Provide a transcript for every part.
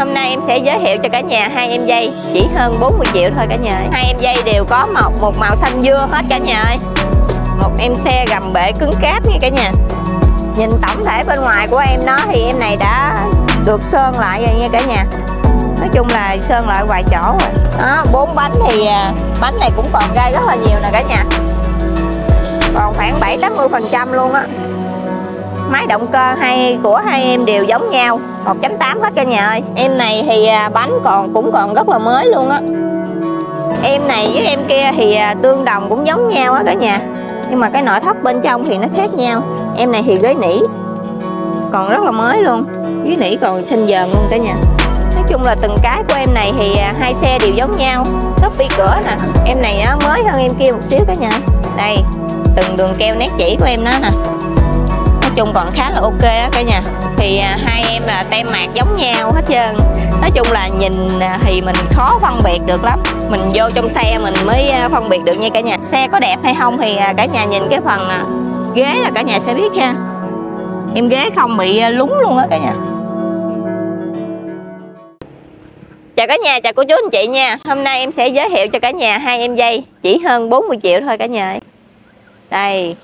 Hôm nay em sẽ giới thiệu cho cả nhà hai em dây chỉ hơn 40 triệu thôi cả nhà ơi. Hai em dây đều có một một màu xanh dưa hết cả nhà ơi. Một em xe gầm bể cứng cáp nha cả nhà. Nhìn tổng thể bên ngoài của em nó thì em này đã được sơn lại rồi nha cả nhà. Nói chung là sơn lại vài chỗ rồi. Đó, bốn bánh thì à, bánh này cũng còn gai rất là nhiều nè cả nhà. Còn khoảng 7 80% luôn á máy động cơ hai của hai em đều giống nhau 1.8 hết cả nhà ơi. Em này thì à, bánh còn cũng còn rất là mới luôn á. Em này với em kia thì à, tương đồng cũng giống nhau á cả nhà. Nhưng mà cái nội thất bên trong thì nó khác nhau. Em này thì ghế nỉ, còn rất là mới luôn. Ghế nỉ còn xinh dờn luôn cả nhà. Nói chung là từng cái của em này thì à, hai xe đều giống nhau. Tóc bi cửa nè. Em này nó mới hơn em kia một xíu cả nhà. Đây, từng đường keo nét chỉ của em nó nè chung còn khá là ok á cả nhà. Thì à, hai em là tem mạc giống nhau hết trơn. Nói chung là nhìn à, thì mình khó phân biệt được lắm. Mình vô trong xe mình mới à, phân biệt được nha cả nhà. Xe có đẹp hay không thì à, cả nhà nhìn cái phần ghế là cả nhà sẽ biết ha. Em ghế không bị lúng luôn á cả nhà. Chào cả nhà, chào cô chú anh chị nha. Hôm nay em sẽ giới thiệu cho cả nhà hai em dây. Chỉ hơn 40 triệu thôi cả nhà Đây.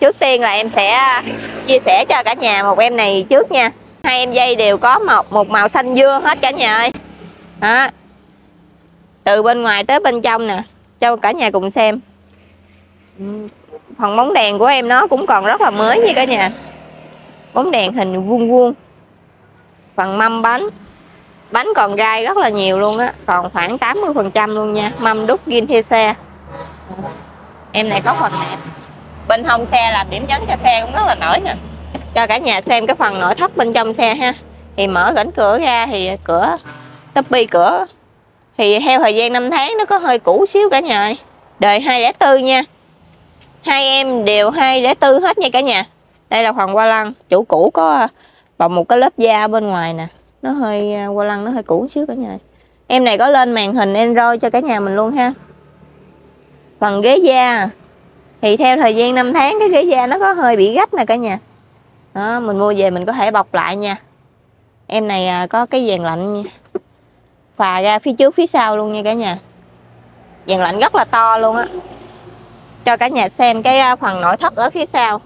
Trước tiên là em sẽ à, chia sẻ cho cả nhà một em này trước nha. Hai em dây đều có một, một màu xanh dưa hết cả nhà ơi. Đó. Từ bên ngoài tới bên trong nè Cho cả nhà cùng xem. Phần bóng đèn của em nó cũng còn rất là mới nha cả nhà. Bóng đèn hình vuông vuông. Phần mâm bánh. Bánh còn gai rất là nhiều luôn á còn khoảng 80 phần trăm luôn nha. Mâm đúc gin theo xe. Em này có phần đẹp bên hông xe làm điểm nhấn cho xe cũng rất là nổi nè. Cho cả nhà xem cái phần nội thất bên trong xe ha. Thì mở cánh cửa ra thì cửa tấp bi cửa. Thì theo thời gian năm tháng nó có hơi cũ xíu cả nhà ơi. Đời 204 nha. Hai em đều 204 hết nha cả nhà. Đây là phần qua lăng. Chủ cũ có ờ, bằng một cái lớp da bên ngoài nè. Nó hơi ờ, à, qua lăng nó hơi cũ xíu cả nhà em này có lên màn hình Android cho cả nhà mình luôn ha. Phần ghế da thì theo thời gian năm tháng, cái ghế da nó có hơi bị gách nè cả nhà. Đó, mình mua về mình có thể bọc lại nha. Em này à, có cái dàn lạnh phà ra phía trước, phía sau luôn nha cả nhà. Dàn lạnh rất là to luôn á. Cho cả nhà xem cái à, phần nội thất ở phía sau.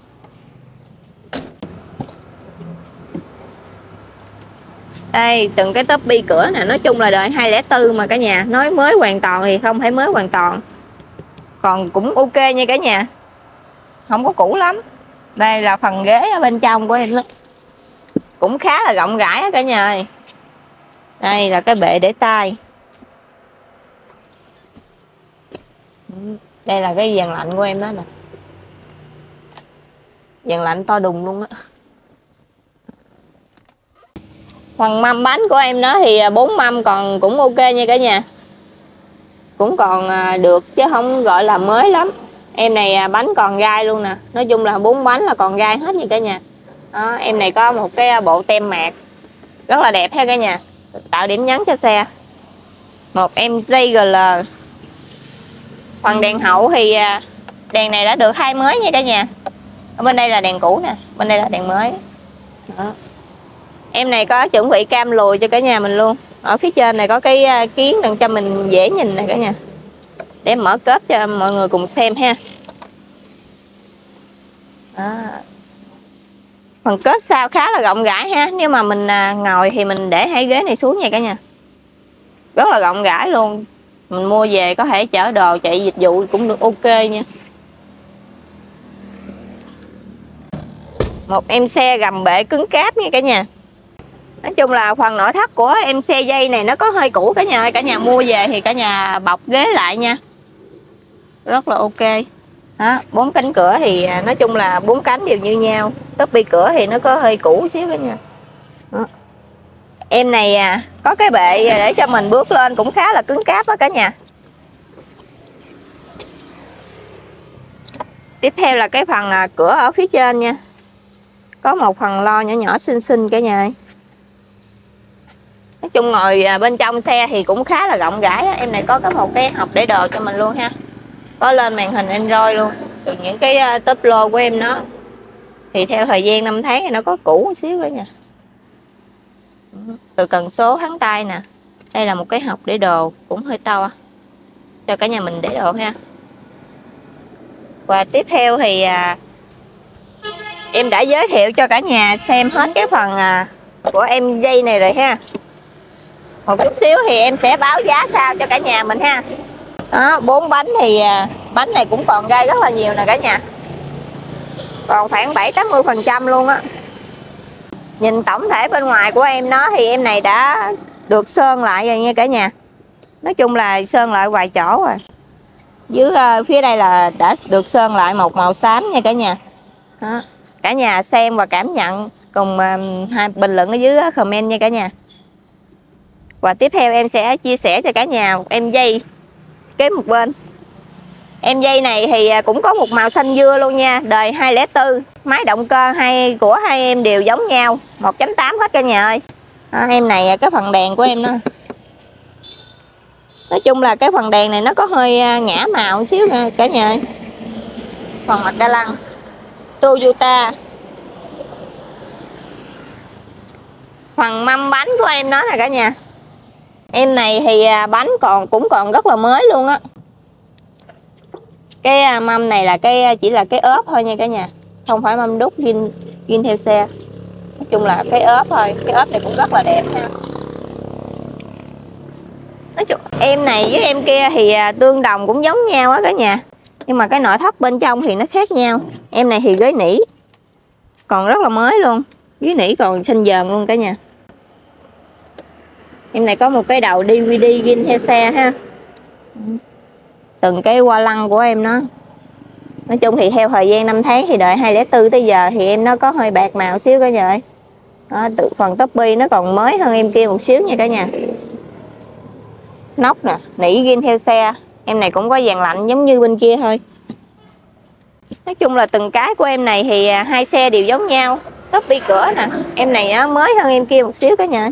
Đây, từng cái top bi cửa nè. Nói chung là đời 204 mà cả nhà. Nói mới hoàn toàn thì không phải mới hoàn toàn còn cũng ok nha cả nhà. Không có cũ lắm. Đây là phần ghế ở bên trong của em đó. Cũng khá là rộng rãi cả nhà ơi. Đây là cái bệ để tay. Đây là cái dàn lạnh của em đó nè. Dàn lạnh to đùng luôn á. Phần mâm bánh của em nó thì à, bốn mâm còn cũng ok nha cả nhà cũng còn à, được chứ không gọi là mới lắm. Em này à, bánh còn gai luôn nè. Nói chung là bốn bánh là còn gai hết nha cả nhà. Đó, em này có một cái à, bộ tem mạc. Rất là đẹp ha cả nhà. Tạo điểm nhấn cho xe. Một em dây phần đèn hậu thì đèn này đã được hai mới nha cả nhà. Ở bên đây là đèn cũ nè. Bên đây là đèn mới. Đó. Em này có chuẩn bị cam lùi cho cả nhà mình luôn ở phía trên này có cái à, kiến đừng cho mình dễ nhìn nè cả nhà. Để mở kết cho mọi người cùng xem ha. À. phần kết sao khá là rộng rãi ha. Nếu mà mình à, ngồi thì mình để hai ghế này xuống nha cả nhà. Rất là rộng rãi luôn. Mình mua về có thể chở đồ, chạy dịch vụ cũng được ok nha. Một em xe gầm bể cứng cáp nha cả nhà nói chung là phần nội thất của em xe dây này nó có hơi cũ cả nhà cả nhà mua về thì cả nhà bọc ghế lại nha. Rất là ok. Đó, bốn cánh cửa thì à, nói chung là bốn cánh đều như nhau. Tấp bi cửa thì nó có hơi cũ xíu cả nhà. Đó. em này à, có cái bệ để cho mình bước lên cũng khá là cứng cáp đó cả nhà. Tiếp theo là cái phần à, cửa ở phía trên nha. Có một phần lo nhỏ nhỏ xinh xinh cả nhà ơi nói chung ngồi à, bên trong xe thì cũng khá là rộng rãi em này có cái một cái hộp để đồ cho mình luôn ha. Có lên màn hình android luôn. Từ những cái à, top lô của em nó thì theo thời gian năm tháng thì nó có cũ một xíu cả nha. Ừ, từ cần số thắng tay nè. Đây là một cái hộp để đồ cũng hơi to cho cả nhà mình để đồ ha. Và tiếp theo thì à, em đã giới thiệu cho cả nhà xem hết cái phần à, của em dây này rồi ha một chút xíu thì em sẽ báo giá sao cho cả nhà mình ha. Đó bốn bánh thì à, bánh này cũng còn gai rất là nhiều nè cả nhà. Còn khoảng 7 80 phần trăm luôn á. Nhìn tổng thể bên ngoài của em nó thì em này đã được sơn lại rồi nha cả nhà. Nói chung là sơn lại vài chỗ rồi. Dưới uh, phía đây là đã được sơn lại một màu xám nha cả nhà. Đó. cả nhà xem và cảm nhận cùng uh, hai bình luận ở dưới comment nha cả nhà và tiếp theo em sẽ chia sẻ cho cả nhà một em dây kế một bên. Em dây này thì à, cũng có một màu xanh dưa luôn nha đời 204 máy động cơ hai của hai em đều giống nhau 1.8 hết cả nhà ơi. À, em này à, cái phần đèn của em nó nói chung là cái phần đèn này nó có hơi à, ngã màu một xíu nha cả nhà ơi. Phần mặt ca lăng. Toyota. Phần mâm bánh của em nó nè cả nhà em này thì à, bánh còn, cũng còn rất là mới luôn á. Cái à, mâm này là cái à, chỉ là cái ốp thôi nha cả nhà. Không phải mâm đúc zin zin theo xe. Nói chung là cái ốp thôi. Cái ốp này cũng rất là đẹp ha. Nói chung, em này với em kia thì tương đồng cũng giống nhau á cả nhà. Nhưng mà cái nội thất bên trong thì nó khác nhau. Em này thì ghế nỉ, còn rất là mới luôn. Ghế nỉ còn xanh dờn luôn cả nhà em này có một cái đầu DVD ghi theo xe ha. Từng cái qua lăng của em nó nói chung thì theo thời gian 5 tháng thì đợi 204 tới giờ thì em nó có hơi bạc màu xíu cả nhà ơi. Đó, từ phần topi nó còn mới hơn em kia một xíu nha cả nhà. Nóc nè nỉ ghi theo xe. Em này cũng có vàng lạnh giống như bên kia thôi. Nói chung là từng cái của em này thì à, hai xe đều giống nhau. Topi cửa nè em này nó mới hơn em kia một xíu cả nhà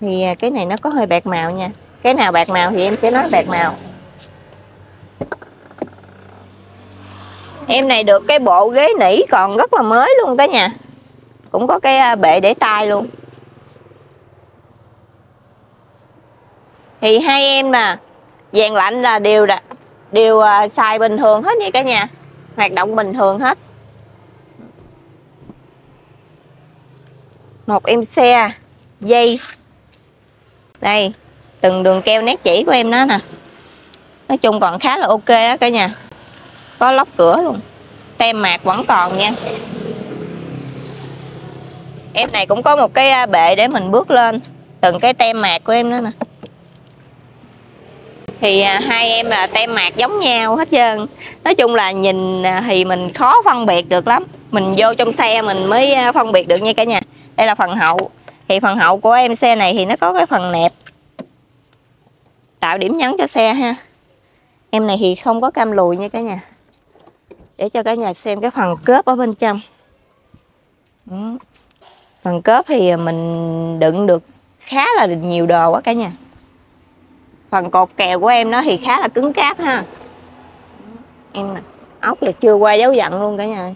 thì à, cái này nó có hơi bạc màu nha. Cái nào bạc màu thì em sẽ nói bạc màu. Em này được cái bộ ghế nỉ còn rất là mới luôn cả nhà cũng có cái à, bệ để tay luôn. Thì hai em nè, vàng lạnh là đều là đều à, xài bình thường hết nha cả nhà. Hoạt động bình thường hết. Một em xe, dây đây, từng đường keo nét chỉ của em đó nè. Nói chung còn khá là ok á cả nhà. Có lóc cửa luôn. Tem mạc vẫn còn nha. Em này cũng có một cái à, bệ để mình bước lên. Từng cái tem mạc của em nữa nè. Thì à, hai em là tem mạc giống nhau hết trơn. Nói chung là nhìn à, thì mình khó phân biệt được lắm. Mình vô trong xe mình mới phân biệt được nha cả nhà. Đây là phần hậu thì phần hậu của em xe này thì nó có cái phần nẹp. Tạo điểm nhấn cho xe ha. Em này thì không có cam lùi nha cả nhà. Để cho cả nhà xem cái phần cớp ở bên trong. Phần cớp thì mình đựng được khá là nhiều đồ quá cả nhà. Phần cột kèo của em nó thì khá là cứng cáp ha. Em nè, ốc là chưa qua dấu dặn luôn cả nhà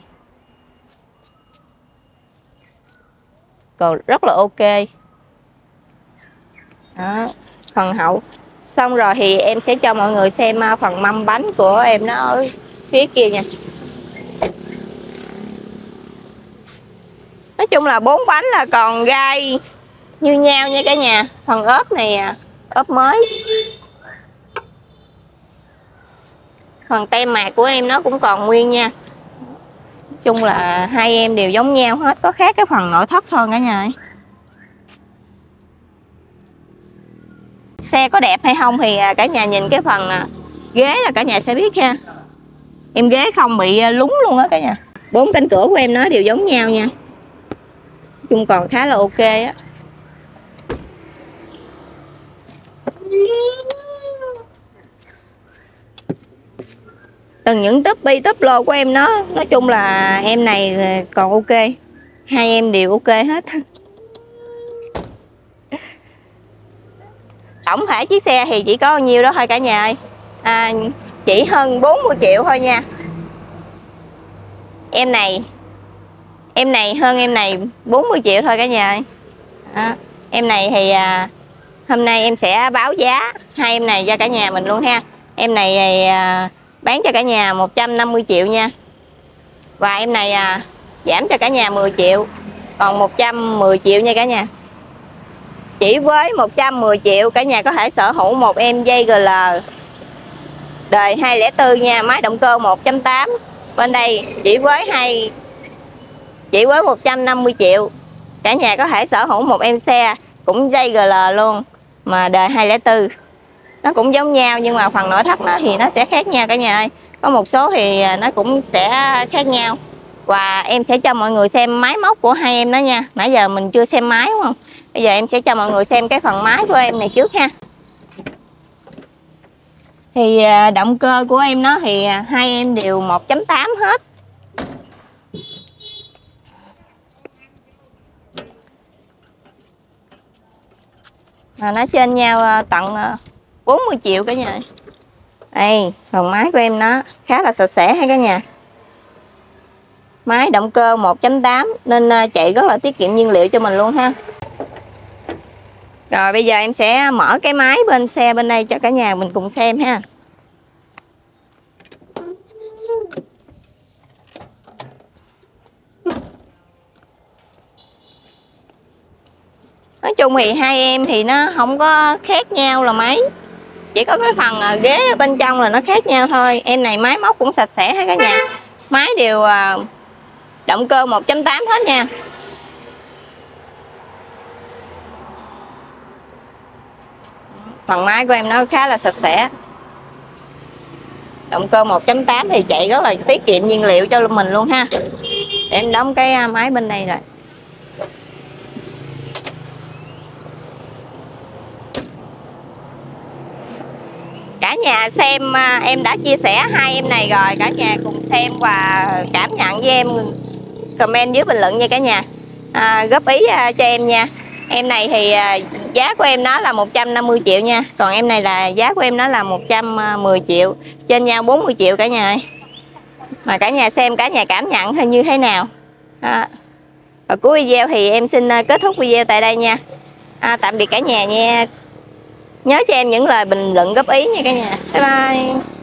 còn rất là ok. Đó, phần hậu. Xong rồi thì em sẽ cho mọi người xem à, phần mâm bánh của em nó ở phía kia nha. Nói chung là bốn bánh là còn gai như nhau nha cả nhà. Phần ốp này à, ớt ốp mới. Phần tem mạc của em nó cũng còn nguyên nha chung là hai em đều giống nhau hết, có khác cái phần nội thất thôi cả nhà xe có đẹp hay không thì à, cả nhà nhìn cái phần à, ghế là cả nhà sẽ biết ha. Em ghế không bị à, lúng luôn á cả nhà. Bốn cánh cửa của em nó đều giống nhau nha. Chung còn khá là ok á. Từng những túp bi túp lô của em nó nói chung là em này ờ, còn ok. Hai em đều ok hết. Tổng thể chiếc xe thì chỉ có bao nhiêu đó thôi cả nhà ơi. À, chỉ hơn 40 triệu thôi nha. Em này em này hơn em này 40 triệu thôi cả nhà ơi. À, em này thì à, hôm nay em sẽ báo giá hai em này cho cả nhà mình luôn ha. Em này thì à, bán cho cả nhà 150 triệu nha. Và em này à, giảm cho cả nhà 10 triệu còn 110 triệu nha cả nhà. Chỉ với 110 triệu cả nhà có thể sở hữu một em dây GL đời 204 nha máy động cơ 1.8 bên đây chỉ với hai chỉ với 150 triệu cả nhà có thể sở hữu một em xe cũng dây GL luôn mà đời 204 nó cũng giống nhau, nhưng mà phần nội thất nó thì nó sẽ khác nhau cả nhà ơi. Có một số thì à, nó cũng sẽ khác nhau. Và em sẽ cho mọi người xem máy móc của hai em đó nha. Nãy giờ mình chưa xem máy, đúng không? Bây giờ em sẽ cho mọi người xem cái phần máy của em này trước ha. Thì à, động cơ của em nó thì à, hai em đều 1.8 hết. Mà nó trên nhau tận 40 triệu cả nhà. Đây phần máy của em nó khá là sạch sẽ hay cả nhà. Máy động cơ 1.8 nên ờ, chạy rất là tiết kiệm nhiên liệu cho mình luôn ha. Rồi, bây giờ em sẽ mở cái máy bên xe bên đây cho cả nhà mình cùng xem ha. Nói chung thì hai em thì nó không có khác nhau là mấy. Chỉ có cái phần à, ghế ở bên trong là nó khác nhau thôi. Em này máy móc cũng sạch sẽ hết cả nhà. Máy đều à, động cơ 1.8 hết nha. Phần máy của em nó khá là sạch sẽ. Động cơ 1.8 thì chạy rất là tiết kiệm nhiên liệu cho mình luôn ha. Để em đóng cái à, máy bên đây rồi cả nhà xem à, em đã chia sẻ hai em này rồi cả nhà cùng xem và cảm nhận với em. Comment dưới bình luận nha cả nhà. À, góp ý à, cho em nha. Em này thì à, giá của em nó là 150 triệu nha. Còn em này là giá của em nó là 110 triệu trên nhau 40 triệu cả nhà ơi. Mà cả nhà xem cả nhà cảm nhận hay như thế nào. À, và cuối video thì em xin kết thúc video tại đây nha. À, tạm biệt cả nhà nha nhớ cho em những lời bình luận góp ý nha cả nhà. Bye bye.